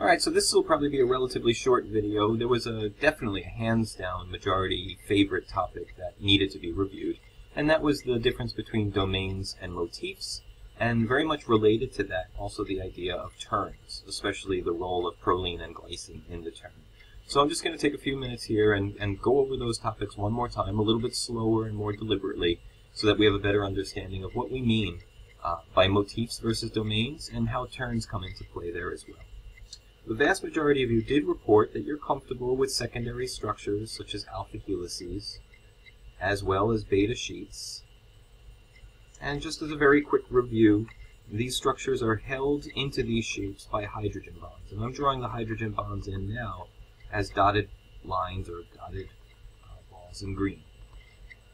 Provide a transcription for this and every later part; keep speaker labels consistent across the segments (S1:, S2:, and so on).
S1: Alright, so this will probably be a relatively short video. There was a definitely a hands-down majority favorite topic that needed to be reviewed, and that was the difference between domains and motifs, and very much related to that, also the idea of turns, especially the role of proline and glycine in the turn. So I'm just going to take a few minutes here and, and go over those topics one more time, a little bit slower and more deliberately, so that we have a better understanding of what we mean uh, by motifs versus domains and how turns come into play there as well. The vast majority of you did report that you're comfortable with secondary structures such as alpha helices, as well as beta sheets. And just as a very quick review, these structures are held into these shapes by hydrogen bonds. And I'm drawing the hydrogen bonds in now as dotted lines or dotted uh, balls in green.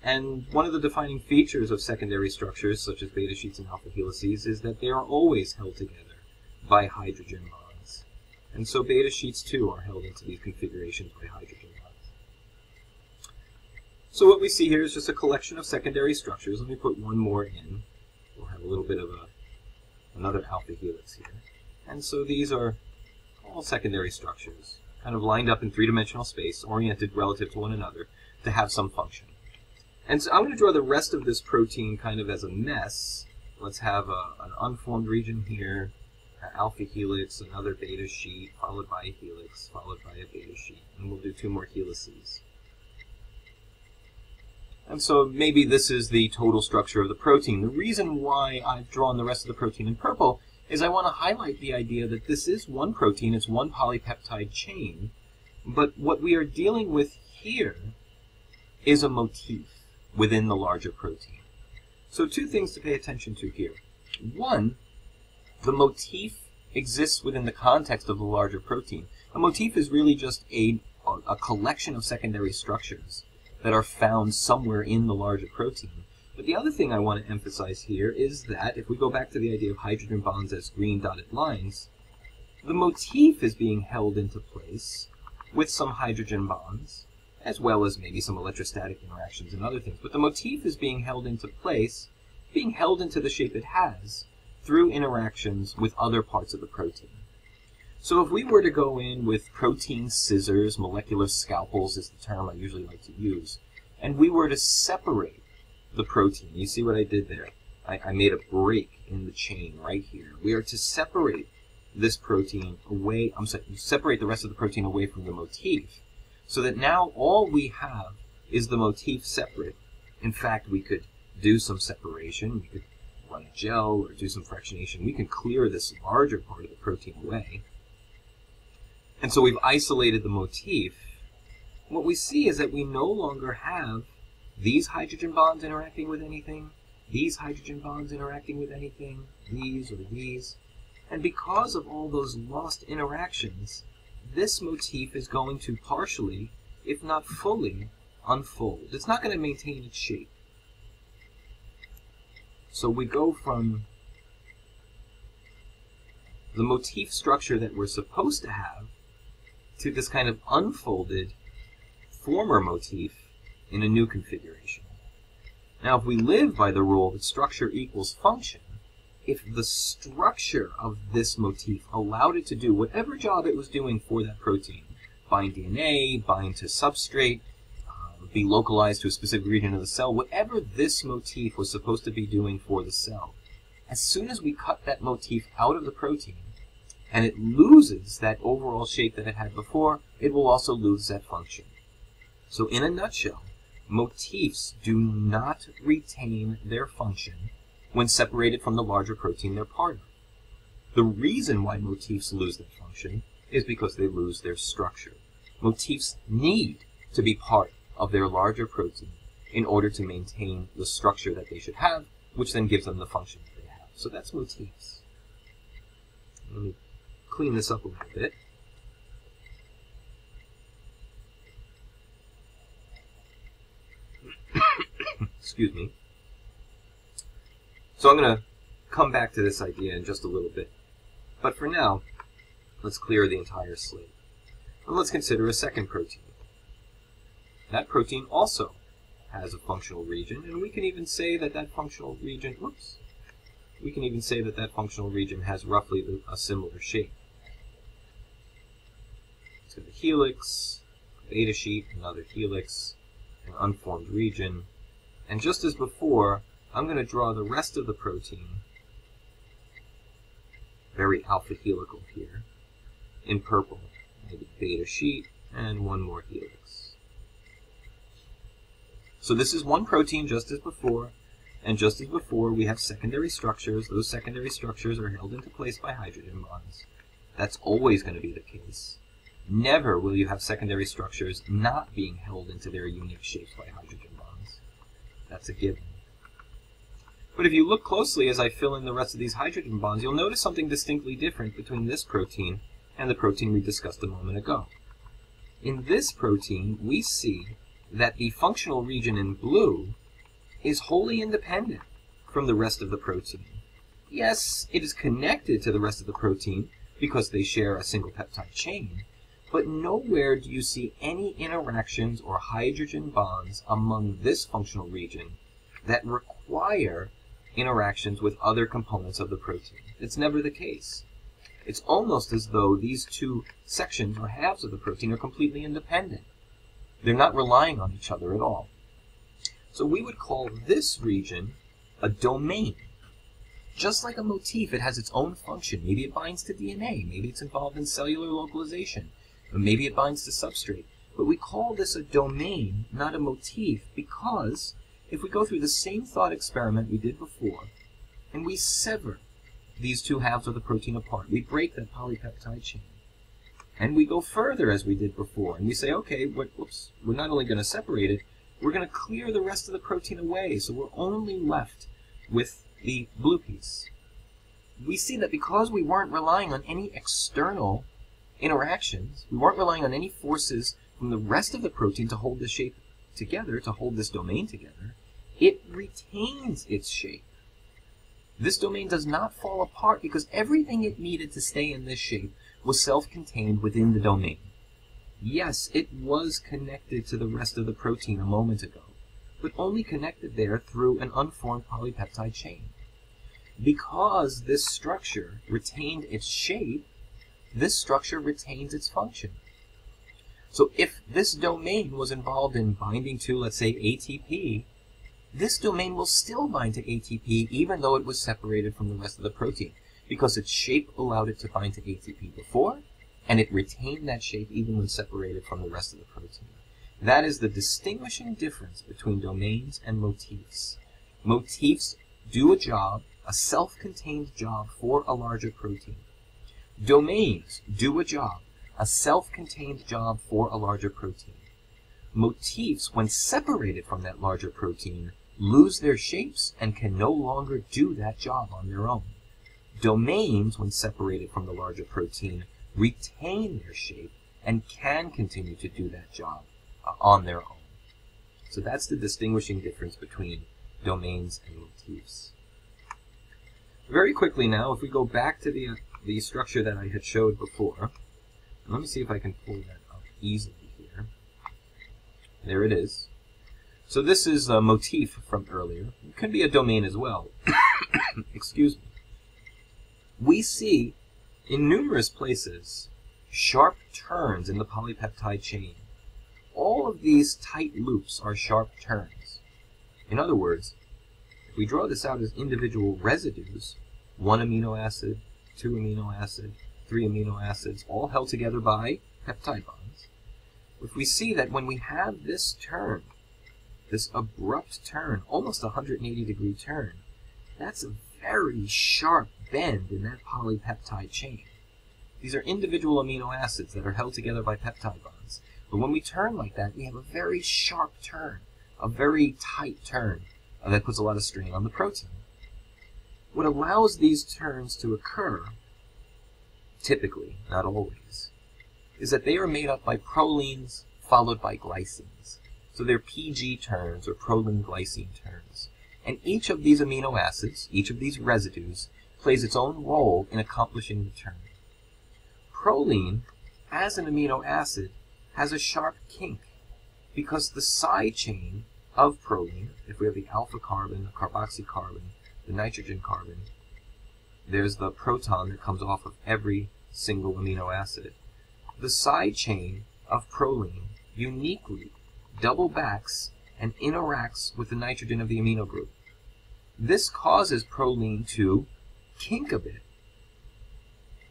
S1: And one of the defining features of secondary structures, such as beta sheets and alpha helices, is that they are always held together by hydrogen bonds. And so beta sheets too are held into these configurations by hydrogen bonds. So what we see here is just a collection of secondary structures. Let me put one more in. We'll have a little bit of a another alpha helix here. And so these are all secondary structures, kind of lined up in three-dimensional space, oriented relative to one another, to have some function. And so I'm going to draw the rest of this protein kind of as a mess. Let's have a, an unformed region here, alpha helix, another beta sheet, followed by a helix, followed by a beta sheet. And we'll do two more helices. And so maybe this is the total structure of the protein. The reason why I've drawn the rest of the protein in purple is I want to highlight the idea that this is one protein, it's one polypeptide chain, but what we are dealing with here is a motif within the larger protein. So two things to pay attention to here. One, the motif exists within the context of the larger protein. A motif is really just a, a collection of secondary structures that are found somewhere in the larger protein. But the other thing I want to emphasize here is that if we go back to the idea of hydrogen bonds as green dotted lines, the motif is being held into place with some hydrogen bonds, as well as maybe some electrostatic interactions and other things. But the motif is being held into place, being held into the shape it has, through interactions with other parts of the protein. So if we were to go in with protein scissors, molecular scalpels is the term I usually like to use, and we were to separate the protein, you see what I did there? I, I made a break in the chain right here. We are to separate this protein away, I'm sorry, separate the rest of the protein away from the motif, so that now all we have is the motif separate. In fact, we could do some separation. We could run a gel or do some fractionation, we can clear this larger part of the protein away. And so we've isolated the motif. What we see is that we no longer have these hydrogen bonds interacting with anything, these hydrogen bonds interacting with anything, these or these. And because of all those lost interactions, this motif is going to partially, if not fully, unfold. It's not going to maintain its shape. So we go from the motif structure that we're supposed to have to this kind of unfolded former motif in a new configuration. Now, if we live by the rule that structure equals function, if the structure of this motif allowed it to do whatever job it was doing for that protein, bind DNA, bind to substrate, be localized to a specific region of the cell, whatever this motif was supposed to be doing for the cell. As soon as we cut that motif out of the protein, and it loses that overall shape that it had before, it will also lose that function. So in a nutshell, motifs do not retain their function when separated from the larger protein they're part of. The reason why motifs lose their function is because they lose their structure. Motifs need to be part of their larger protein in order to maintain the structure that they should have, which then gives them the function that they have. So that's motifs. Let me clean this up a little bit. Excuse me. So I'm going to come back to this idea in just a little bit. But for now, let's clear the entire slate. And let's consider a second protein. That protein also has a functional region, and we can even say that that functional region, whoops, we can even say that that functional region has roughly a similar shape. to the helix, beta sheet, another helix, an unformed region. And just as before, I'm going to draw the rest of the protein, very alpha helical here, in purple. Maybe beta sheet, and one more helix. So this is one protein just as before, and just as before, we have secondary structures. Those secondary structures are held into place by hydrogen bonds. That's always going to be the case. Never will you have secondary structures not being held into their unique shapes by hydrogen bonds. That's a given. But if you look closely as I fill in the rest of these hydrogen bonds, you'll notice something distinctly different between this protein and the protein we discussed a moment ago. In this protein, we see that the functional region in blue is wholly independent from the rest of the protein. Yes, it is connected to the rest of the protein because they share a single peptide chain, but nowhere do you see any interactions or hydrogen bonds among this functional region that require interactions with other components of the protein. It's never the case. It's almost as though these two sections or halves of the protein are completely independent. They're not relying on each other at all. So we would call this region a domain. Just like a motif, it has its own function. Maybe it binds to DNA. Maybe it's involved in cellular localization. Or maybe it binds to substrate. But we call this a domain, not a motif, because if we go through the same thought experiment we did before, and we sever these two halves of the protein apart. We break that polypeptide chain. And we go further as we did before, and we say, okay, whoops, we're not only going to separate it, we're going to clear the rest of the protein away, so we're only left with the blue piece. We see that because we weren't relying on any external interactions, we weren't relying on any forces from the rest of the protein to hold the shape together, to hold this domain together, it retains its shape. This domain does not fall apart because everything it needed to stay in this shape was self-contained within the domain. Yes, it was connected to the rest of the protein a moment ago, but only connected there through an unformed polypeptide chain. Because this structure retained its shape, this structure retains its function. So if this domain was involved in binding to, let's say, ATP, this domain will still bind to ATP even though it was separated from the rest of the protein because its shape allowed it to bind to ATP before and it retained that shape even when separated from the rest of the protein. That is the distinguishing difference between domains and motifs. Motifs do a job, a self-contained job for a larger protein. Domains do a job, a self-contained job for a larger protein. Motifs, when separated from that larger protein, lose their shapes and can no longer do that job on their own. Domains, when separated from the larger protein, retain their shape and can continue to do that job uh, on their own. So that's the distinguishing difference between domains and motifs. Very quickly now, if we go back to the, uh, the structure that I had showed before, let me see if I can pull that up easily here. There it is. So this is a motif from earlier. It could be a domain as well. Excuse me. We see in numerous places sharp turns in the polypeptide chain. All of these tight loops are sharp turns. In other words, if we draw this out as individual residues, one amino acid, two amino acid, three amino acids, all held together by peptide bonds, if we see that when we have this turn, this abrupt turn, almost a 180 degree turn, that's a very sharp bend in that polypeptide chain. These are individual amino acids that are held together by peptide bonds. But when we turn like that, we have a very sharp turn, a very tight turn that puts a lot of strain on the protein. What allows these turns to occur, typically, not always, is that they are made up by prolines followed by glycines. So they're PG turns or proline glycine turns. And each of these amino acids, each of these residues, plays its own role in accomplishing the turn. Proline, as an amino acid, has a sharp kink because the side chain of proline, if we have the alpha carbon, the carboxy carbon, the nitrogen carbon, there's the proton that comes off of every single amino acid. the side chain of proline uniquely double backs and interacts with the nitrogen of the amino group. This causes proline to kink a bit.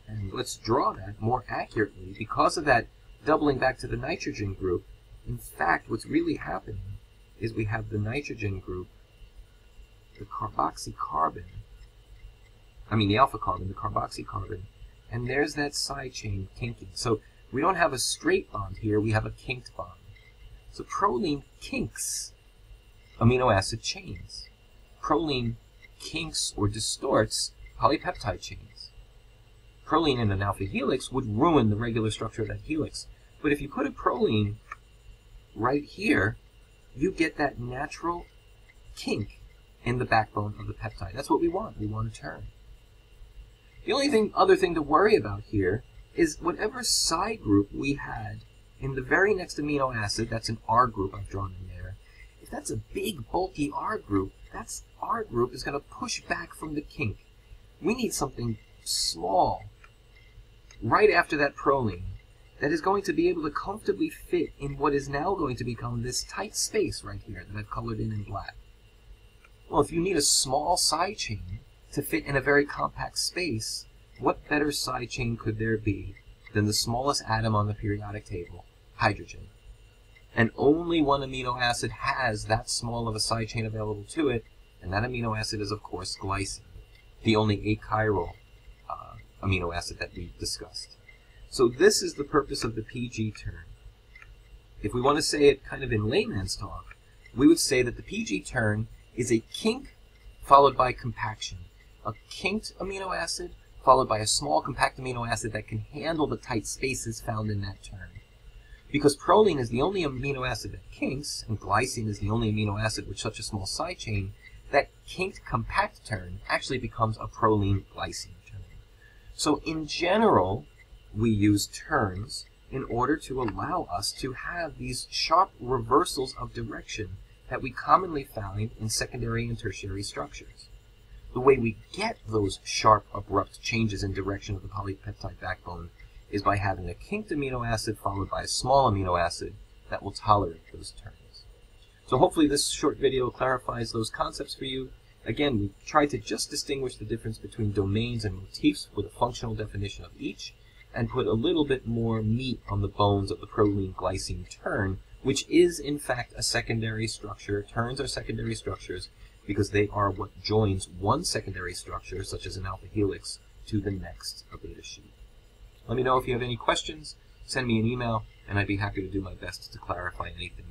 S1: And let's draw that more accurately. Because of that doubling back to the nitrogen group, in fact, what's really happening is we have the nitrogen group, the carboxycarbon, I mean the alpha carbon, the carboxycarbon, and there's that side chain kinking. So we don't have a straight bond here, we have a kinked bond. So proline kinks amino acid chains. Proline kinks or distorts polypeptide chains. Proline in an alpha helix would ruin the regular structure of that helix. But if you put a proline right here, you get that natural kink in the backbone of the peptide. That's what we want. We want to turn. The only thing, other thing to worry about here is whatever side group we had in the very next amino acid, that's an R group I've drawn in there, if that's a big bulky R group, that's R group is going to push back from the kink. We need something small right after that proline that is going to be able to comfortably fit in what is now going to become this tight space right here that I've colored in in black. Well, if you need a small side chain to fit in a very compact space, what better side chain could there be than the smallest atom on the periodic table, hydrogen? And only one amino acid has that small of a side chain available to it, and that amino acid is, of course, glycine, the only achiral uh, amino acid that we've discussed. So this is the purpose of the PG turn. If we want to say it kind of in layman's talk, we would say that the PG turn is a kink followed by compaction. A kinked amino acid followed by a small compact amino acid that can handle the tight spaces found in that turn. Because proline is the only amino acid that kinks, and glycine is the only amino acid with such a small side chain, that kinked compact turn actually becomes a proline glycine turn. So in general, we use turns in order to allow us to have these sharp reversals of direction that we commonly find in secondary and tertiary structures. The way we get those sharp, abrupt changes in direction of the polypeptide backbone is by having a kinked amino acid followed by a small amino acid that will tolerate those turns. So hopefully this short video clarifies those concepts for you. Again, we tried to just distinguish the difference between domains and motifs with a functional definition of each, and put a little bit more meat on the bones of the proline glycine turn, which is in fact a secondary structure. Turns are secondary structures because they are what joins one secondary structure, such as an alpha helix, to the next, a beta sheet. Let me know if you have any questions, send me an email, and I'd be happy to do my best to clarify anything